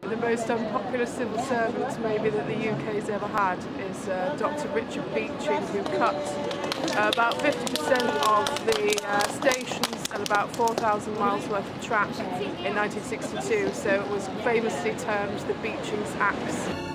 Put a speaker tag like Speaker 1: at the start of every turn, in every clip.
Speaker 1: The most unpopular civil servant maybe that the UK's ever had is uh, Dr Richard Beeching who cut uh, about 50% of the uh, stations and about 4,000 miles worth of track in 1962 so it was famously termed the Beeching's Axe.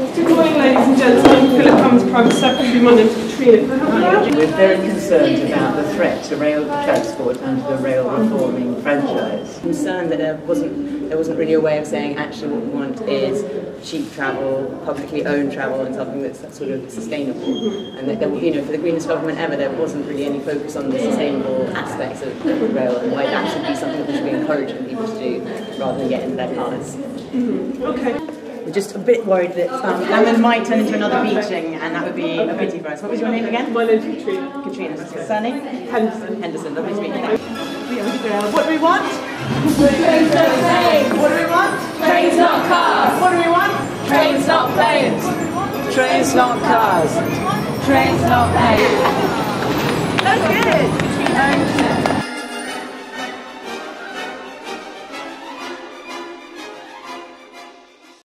Speaker 1: Good morning ladies and gents, I'm Philip Cummins, Private Secretary, my name's Katrina. Can I have your
Speaker 2: We're very concerned about the threat to rail transport and the rail reforming franchise.
Speaker 3: concerned that there wasn't there wasn't really a way of saying actually what we want is cheap travel, publicly owned travel, and something that's sort of sustainable. And that there, you know, for the greenest government ever, there wasn't really any focus on the sustainable aspects of the rail and why that should be something that we should be encouraging people to do rather than get into their cars.
Speaker 1: Okay.
Speaker 3: We're just a bit worried that um, Hammond might turn into another Beeching, and that would be a pity for us. What was your name again?
Speaker 1: My name's Katrina.
Speaker 3: Katrina. What's your surname?
Speaker 1: Henderson.
Speaker 3: Henderson. Lovely to meet you.
Speaker 4: What do we want? Trains not planes. What do we want? Trains not cars. What do we want? Trains not planes.
Speaker 2: Trains, not cars.
Speaker 4: Trains not planes.